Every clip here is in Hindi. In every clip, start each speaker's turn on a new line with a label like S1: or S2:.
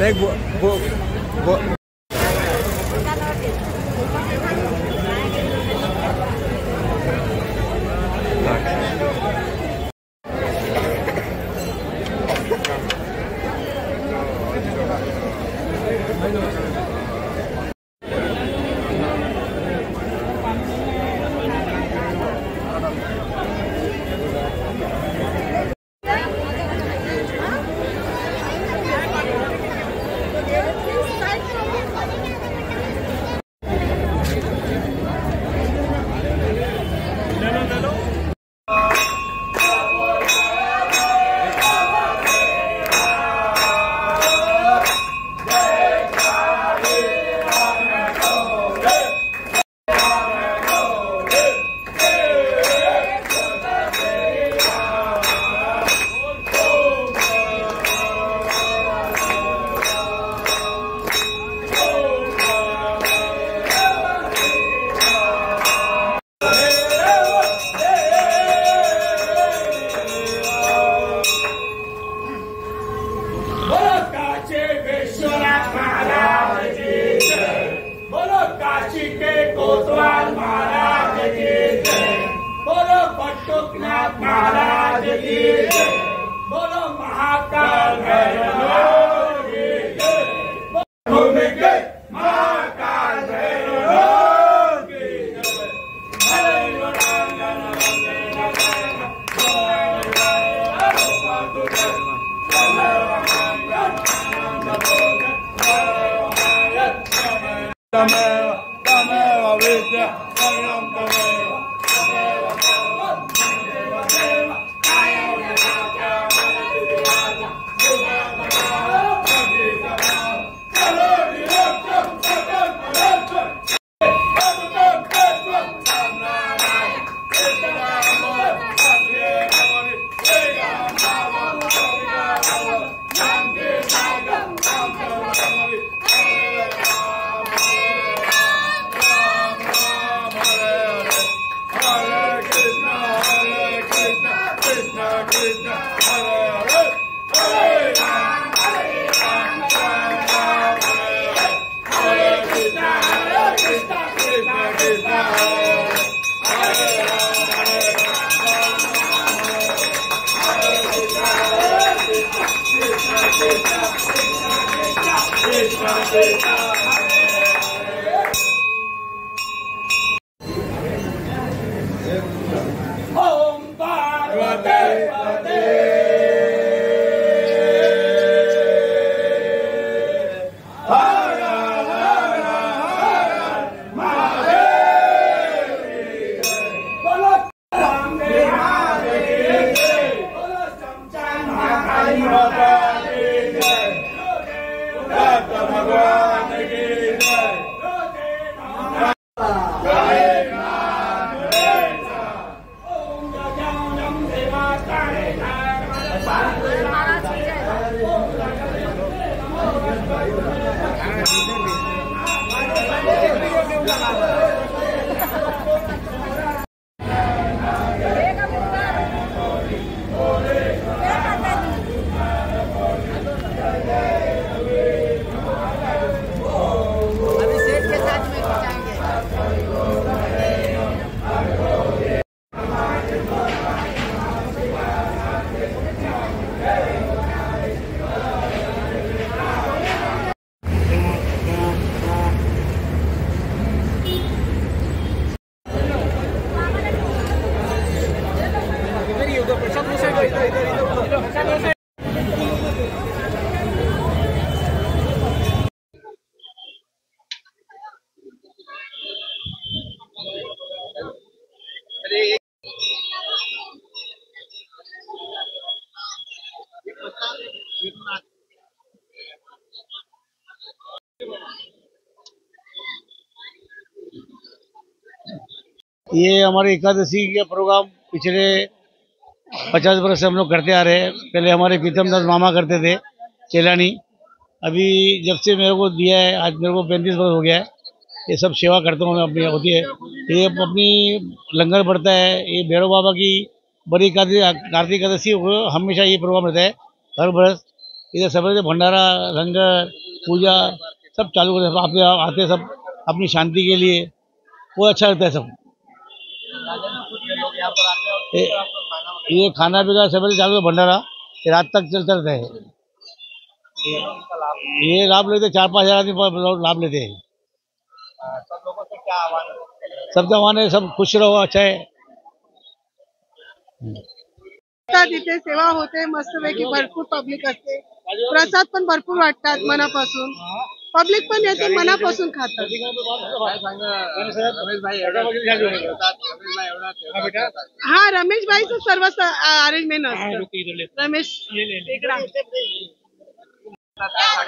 S1: Até go, go.
S2: ये हमारे एकादशी का प्रोग्राम पिछले पचास वर्ष से हम लोग करते आ रहे हैं। पहले हमारे प्रीतम दास मामा करते थे, चेलानी। अभी जब से मेरे को दिया है, आज मेरे को पैंतीस वर्ष हो गया है। ये सब सेवा करता हूँ, अपनी होती है। ये अपनी लंगर बढ़ता है। ये भैरव बाबा की बड़ी एकादशी, कार्तिक एकादशी हमेशा ये प्रोग्राम रहता है। हर वर्ष इधर सवेरे से भंडारा, लंगर, पूजा सब चालू कर आते आते सब अपनी शांति के लिए। वो अच्छा लगता है सब। ये, खाना पीना सवेरे चालू है भंडारा रात तक चलता रहता है। ये- लाभ लेते चार पाँच हज़ार आदमी लाभ लेते हैं। सब तो माने सब खुश रहो अच्छा है।
S3: इथे सेवा होते मस्तपैकी भरपूर पब्लिक प्रसाद पण भरपूर वाटतात मनापासून। पब्लिक पण येते मनापासून खातात. हा रमेश भाईच सर्व अरेंजमेंट असतं. रमेश.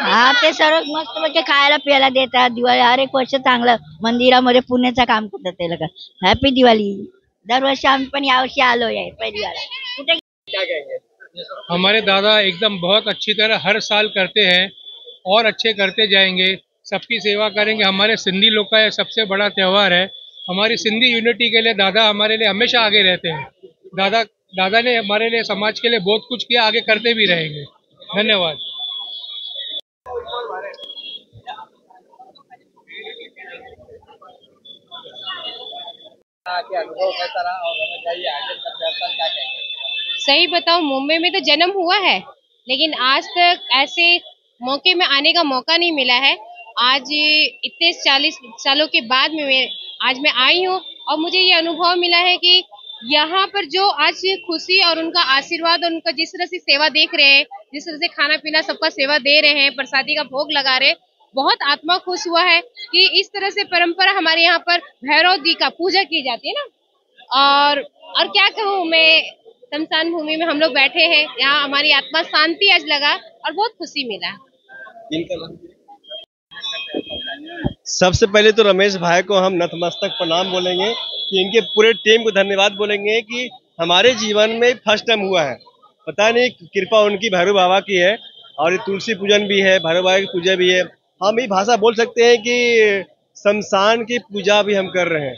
S1: हा ते सर्व मस्त म्हणजे खायला प्यायला देतात. दिवाळी हर एक वर्ष चांगलं. मंदिरामध्ये पुण्याचं काम करतात ते लोक. हॅपी दिवाळी दरवर्षी आम्ही पण यावर्षी आलोय आहे. पहिली कुठे
S4: हमारे दादा एकदम बहुत अच्छी तरह हर साल करते हैं। और अच्छे करते जाएँगे। सबकी सेवा करेंगे। हमारे सिंधी लोग का ये सबसे बड़ा त्यौहार है। हमारी सिंधी यूनिटी के लिए दादा हमारे लिए हमेशा आगे रहते हैं। दादा दादा ने हमारे लिए, समाज के लिए बहुत कुछ किया, आगे करते भी रहेंगे। धन्यवाद।
S5: सही बताओ मुंबई में तो जन्म हुआ है, लेकिन आज तक ऐसे मौके में आने का मौका नहीं मिला है। आज इतने चालीस सालों के बाद में मैं, आज मैं आई हूँ और मुझे ये अनुभव मिला है कि यहाँ पर जो आज खुशी और उनका आशीर्वाद और उनका जिस तरह से सेवा देख रहे हैं, जिस तरह से खाना पीना सबका सेवा दे रहे हैं, प्रसादी का भोग लगा रहे बहुत आत्मा खुश हुआ है कि इस तरह से परंपरा हमारे यहाँ पर भैरव जी का पूजा की जाती है ना। और और क्या कहूँ मैं, शमशान भूमि में हम लोग बैठे हैं, यहाँ हमारी आत्मा शांति आज लगा और बहुत खुशी मिला।
S6: सबसे पहले तो रमेश भाई को हम नतमस्तक प्रणाम बोलेंगे कि इनके पूरे टीम को धन्यवाद बोलेंगे कि हमारे जीवन में फ़र्स्ट टाइम हुआ है। पता नहीं कृपा उनकी, भैरव बाबा की है और तुलसी पूजन भी है, भैरव बाबा की पूजा भी है। हम ये भाषा बोल सकते हैं कि शमशान की पूजा भी हम कर रहे हैं।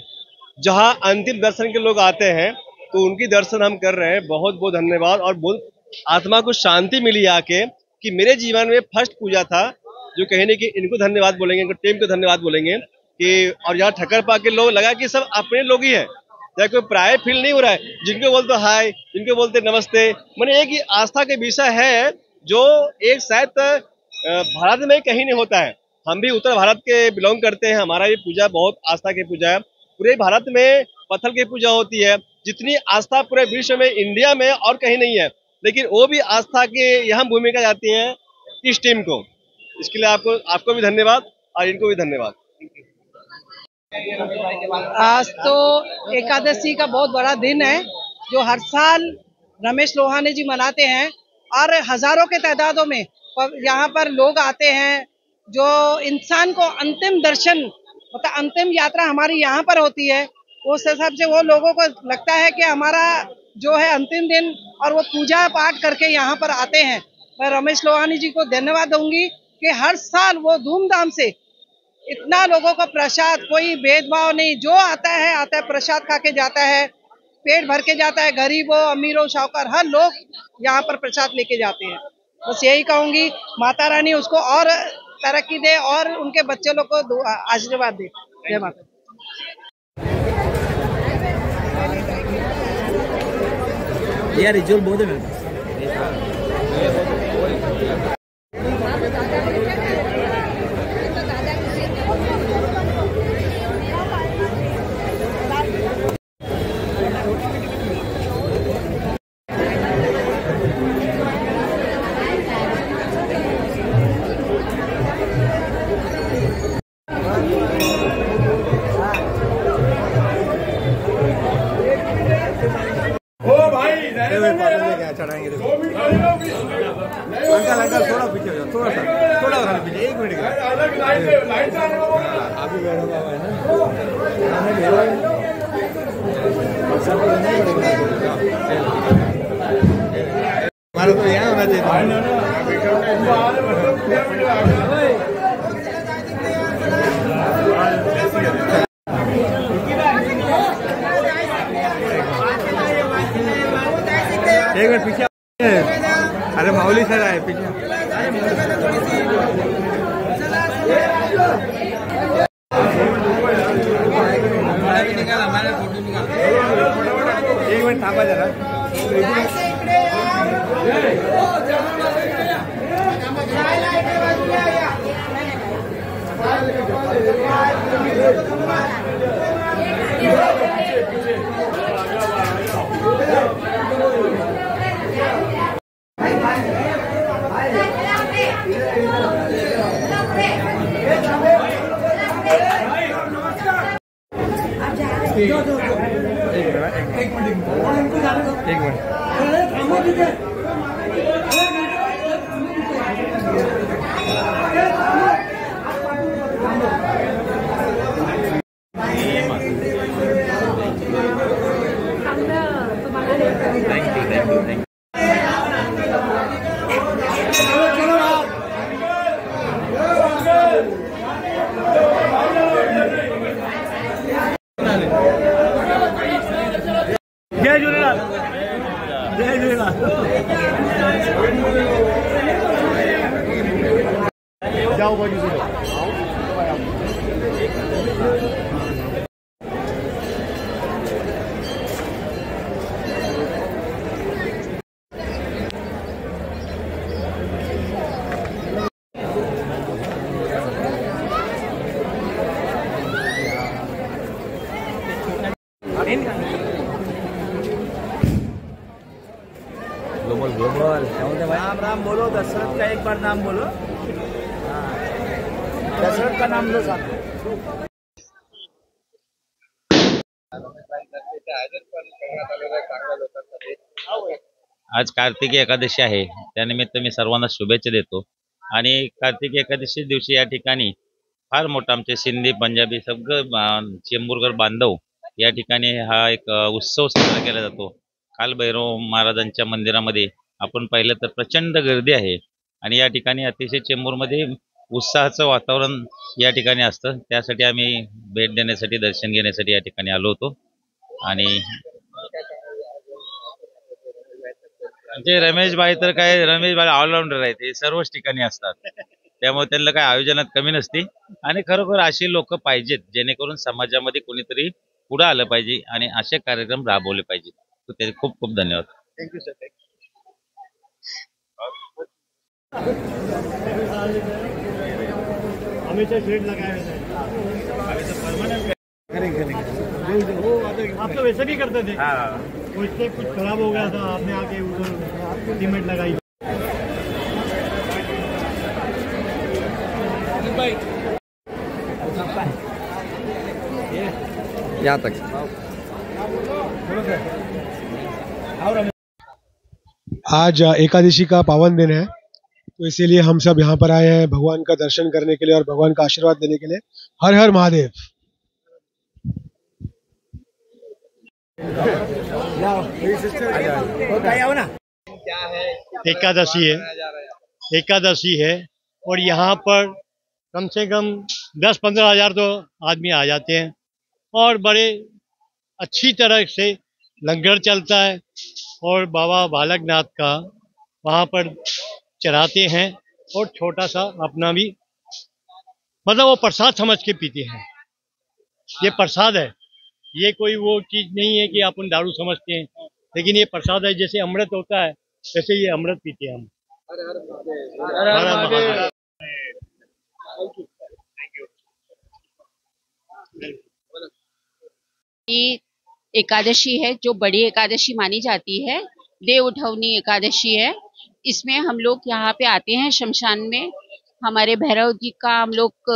S6: जहाँ अंतिम दर्शन के लोग आते हैं तो उनकी दर्शन हम कर रहे हैं। बहुत बहुत धन्यवाद और बहुत आत्मा को शांति मिली आके कि मेरे जीवन में फ़र्स्ट पूजा था, जो कहीं नहीं कि इनको धन्यवाद बोलेंगे, इनको टीम को धन्यवाद बोलेंगे, कि और यहाँ ठक्कर पा के लोग लगा कि सब अपने लोग ही है। या कोई प्राय फील नहीं हो रहा है, जिनको बोलते हाय जिनको बोलते नमस्ते, मैंने एक ही आस्था के विषय है, जो एक शायद भारत में कहीं नहीं होता है। हम भी उत्तर भारत के बिलोंग करते हैं, हमारा भी पूजा बहुत आस्था की पूजा है। पूरे भारत में पत्थर की पूजा होती है। जितनी आस्था पूरे विश्व में, इंडिया में और कहीं नहीं है। लेकिन वो भी आस्था की यहाँ भूमिका जाती है इस टीम को। इसके लिए आपको आपको भी धन्यवाद और इनको भी धन्यवाद।
S3: आज तो एकादशी का बहुत बड़ा दिन है, जो हर साल रमेश लोहाने जी मनाते हैं और हज़ारों के तादादों में यहाँ पर लोग आते हैं, जो इंसान को अंतिम दर्शन मतलब अंतिम यात्रा हमारी यहाँ पर होती है। उस हिसाब से वो लोगों को लगता है कि हमारा जो है अंतिम दिन और वो पूजा पाठ करके यहाँ पर आते हैं। मैं रमेश लोहानी जी को धन्यवाद दूँगी कि हर साल वो धूमधाम से इतना लोगों को प्रसाद, कोई भेदभाव नहीं, जो आता है आता है, प्रसाद खा के जाता है, पेट भर के जाता है, गरीब हो अमीर हो शाहूकार, हर लोग यहाँ पर प्रसाद लेके जाते हैं। बस यही कहूँगी, माता रानी उसको और तरक्की दे और उनके बच्चे लोग को आशीर्वाद दे। जय माता
S7: यार रिचुअल बहुत है मेरे पास
S8: ओ भाई रहने देंगे यार।
S7: चढ़ाएँगे
S8: दो मिनट खड़े रहो, बीस मिनट।
S7: अंकल अंकल थोड़ा पीछे हो जाओ थोड़ा सा थोड़ा सा पीछे एक मिनट का
S8: अलग लाइन से लाइन से आने को बोलो।
S7: अभी बैठो बाबा है ना हमें ले लो। सब लोग नहीं बैठेंगे। हमारा तो यहाँ होना चाहिए एक मिनट पीछे अरे माउली सर आए पीछे एक मिनिट थांबा जरा एक मिनिट जय झूलेलाल जय झूलेलाल से राम राम बोलो दशरथ का एक बार नाम बोलो। दशरथ का नाम लो साथ
S9: आज कार्तिकी एकादशी आहे. त्यानिमित्त मी सर्वांना शुभेच्छा देतो. आणि कार्तिकी एकादशी दिवशी या ठिकाणी फार मोठा आमचे सिंधी पंजाबी सगळं चेंबूरकर बांधव या ठिकाणी हा एक उत्सव साजरा केला जातो. काल भैरव महाराजांच्या मंदिरामध्ये आपण पाहिलं तर प्रचंड गर्दी आहे. आणि या ठिकाणी अतिशय चेंबूरमध्ये उत्साहाचं वातावरण या ठिकाणी असतं. त्यासाठी आम्ही भेट देण्यासाठी दर्शन घेण्यासाठी या ठिकाणी आलो होतो. आणि जे रमेश भाई तर काय रमेश भाई ऑलराऊंडर आहेत. ते सर्वच ठिकाणी असतात. त्यामुळे त्यांना काय आयोजनात कमी नसते. आणि खरोखर अशी लोक पाहिजेत जेणेकरून समाजामध्ये कोणीतरी पुढे आलं पाहिजे आणि असे कार्यक्रम राबवले पाहिजेत. तर ते खूप खूप धन्यवाद.
S7: थँक्यू सर हमेशा शेड लगाए करेंगे करेंगे। वो आप तो वैसे भी करते थे। वो इससे कुछ खराब हो गया था आपने आके उधर सीमेंट लगाई। यहाँ तक।
S10: आज एकादशी का पावन दिन है। तो इसीलिए हम सब यहाँ पर आए हैं भगवान का दर्शन करने के लिए और भगवान का आशीर्वाद देने के लिए। हर हर महादेव।
S7: एकादशी है। एकादशी है और यहाँ पर कम से कम दस पंद्रह हज़ार तो आदमी आ जाते हैं और बड़े अच्छी तरह से लंगर चलता है और बाबा बालकनाथ का वहाँ पर चढ़ाते हैं और छोटा सा अपना भी मतलब वो प्रसाद समझ के पीते हैं। ये प्रसाद है। ये कोई वो चीज़ नहीं है कि अपन दारू समझते हैं, लेकिन ये प्रसाद है, जैसे अमृत होता है, वैसे ये अमृत पीते हैं हम।
S11: एकादशी है, जो बड़ी एकादशी मानी जाती है देव उठवनी एकादशी है। इसमें हम लोग यहाँ पे आते हैं शमशान में। हमारे भैरव जी का हम लोग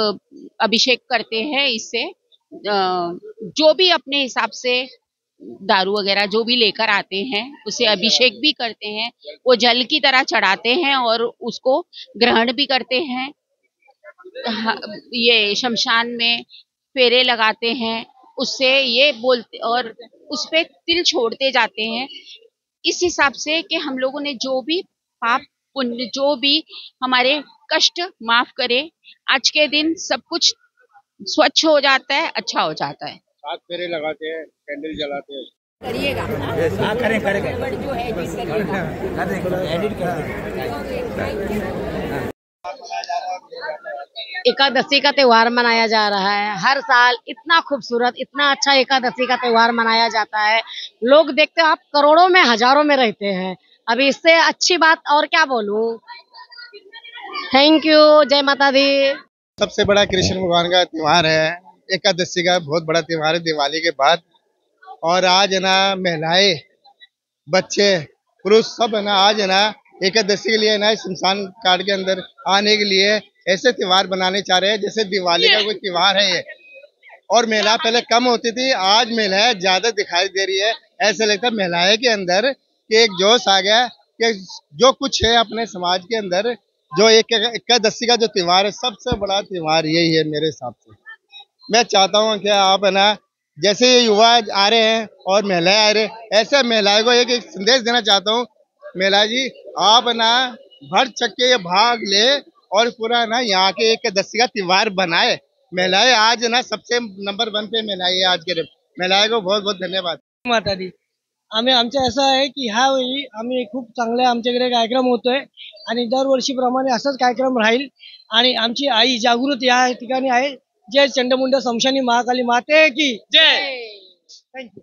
S11: अभिषेक करते हैं इससे। जो भी अपने हिसाब से दारू वगैरह जो भी लेकर आते हैं, उसे अभिषेक भी करते हैं। वो जल की तरह चढ़ाते हैं और उसको ग्रहण भी करते हैं, ये शमशान में फेरे लगाते हैं, उससे ये बोलते और उस पे तिल छोड़ते जाते हैं। इस हिसाब से कि हम लोगों ने जो भी पाप पुण्य जो भी हमारे कष्ट माफ़ करे आज के दिन सब कुछ स्वच्छ हो जाता है अच्छा हो जाता है।
S8: सात फेरे लगाते हैं कैंडल जलाते हैं।
S11: करिएगा। हाँ करें करें। जो है एडिट
S12: एकादशी का त्योहार मनाया जा रहा है। हर साल इतना खूबसूरत इतना अच्छा एकादशी का त्योहार मनाया जाता है। लोग देखते हो आप करोड़ों में हज़ारों में रहते हैं। अभी इससे अच्छी बात और क्या बोलूँ? थैंक यू जय माता दी
S13: सबसे बड़ा कृष्ण भगवान का त्योहार है। एकादशी का बहुत बड़ा त्योहार है, दिवाली के बाद। और आज है ना, महिलाएँ, बच्चे, पुरुष सब है ना, आज है ना, एकादशी के लिए ना, शमशान घाट के अंदर आने के लिए ऐसे त्योहार बनाने चाह रहे हैं, जैसे दिवाली का कोई त्योहार है ये। और महिला पहले कम होती थी, आज महिलाएँ ज़्यादा दिखाई दे रही है। ऐसा लगता है महिलाएँ के अंदर कि एक जोश आ गया कि जो कुछ है अपने समाज के अंदर जो एक एकादशी का जो त्योहार है सबसे बड़ा त्योहार यही है मेरे हिसाब से। मैं चाहता हूँ कि आप है ना जैसे ये युवा आ रहे हैं और महिलाएँ आ रहे हैं ऐसे महिलाएँ को एक, एक संदेश देना चाहता हूँ महिला जी आप ना भर चक के ये भाग ले और पूरा ना यहाँ के एक दस्ती का त्यौहार बनाए। महिलाएँ आज ना सबसे नंबर वन पे महिलाएँ आज के महिलाएँ को बहुत बहुत धन्यवाद।
S14: माता दी। आम्ही आमचं असं आहे की ह्या वेळी आम्ही खूप चांगले आमच्याकडे कार्यक्रम होतोय आणि दरवर्षीप्रमाणे असाच कार्यक्रम राहील. आणि आमची आई जागृत या ठिकाणी आहे. जय चंडमुंड समशानी महाकाली माते की जय. थँक्यू